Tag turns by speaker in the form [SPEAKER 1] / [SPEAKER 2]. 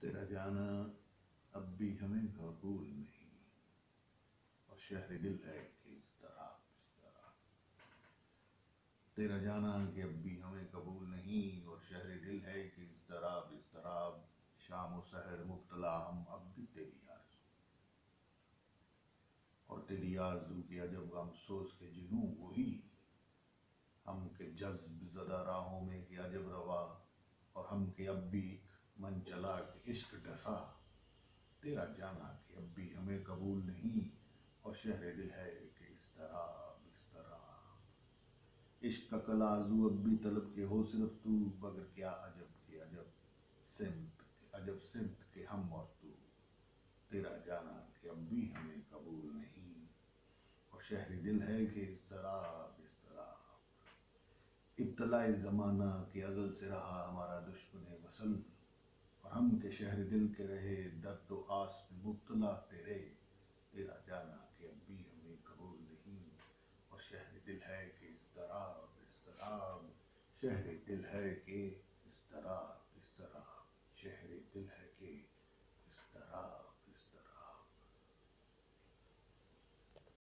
[SPEAKER 1] تیرا جانا اب بھی ہمیں قبول نہیں۔ اور شہر دل ہے کہ اس طرح اس طرح۔ تیرا جانا کہ اب بھی ہمیں قبول نہیں، اور شہر دل ہے کہ اس طرح اس طرح۔ شام و سحر مبتلا، ہم اب بھی تیری آرزو۔ اور تیری آرزو کی عجب غم سوز کے جنوں وہی۔ ہم کے جذب زدہ راہوں میں کہ عجب روا، اور ہم کے اب بھی من چلا کہ عشق ڈسا، تیرا جانا کہ اب بھی ہمیں قبول نہیں، اور شہر دل ہے کہ اس طرح اس طرح۔ عشق کا کلازو اب بھی طلب کے ہو صرف تو، مگر کیا عجب کے عجب سمت عجب سمت کے ہم اور تو۔ تیرا جانا کہ اب بھی ہمیں قبول نہیں، اور شہر دل ہے کہ اس طرح اس طرح۔ ابتلاء زمانہ کے ازل سے رہا ہمارا دشمن وصل۔ اور ہم کے شہر دل کے رہے، درد و آس میں مبتلا تیرے۔ تیرا جانا کہ اب بھی ہمیں قبول نہیں۔ اور شہر دل ہے کہ اس طرح اس طرح۔ شہر دل ہے کہ اس طرح۔